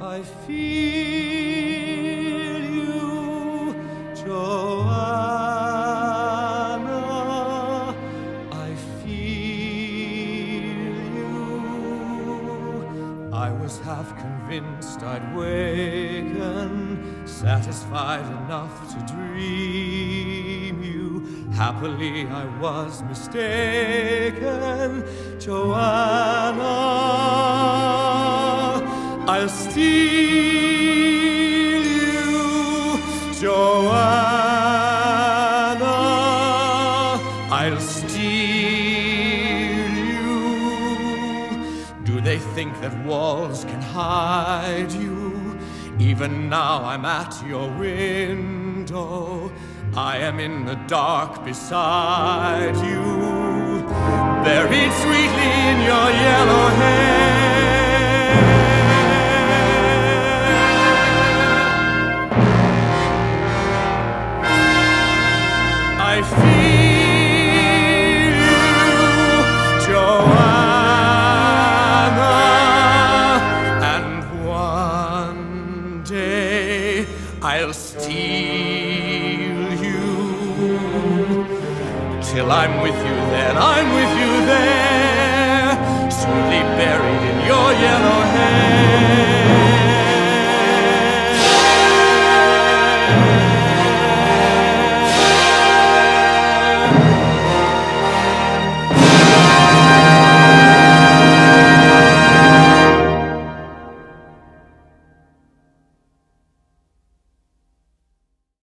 I feel you, Johanna. I feel you. I was half convinced I'd waken, satisfied enough to dream you. Happily, I was mistaken, Johanna. I'll steal you, Johanna. I'll steal you. Do they think that walls can hide you? Even now I'm at your window. I am in the dark beside you, buried sweetly in your yellow hair. Day I'll steal you. Till I'm with you, then I'm with you there, sweetly buried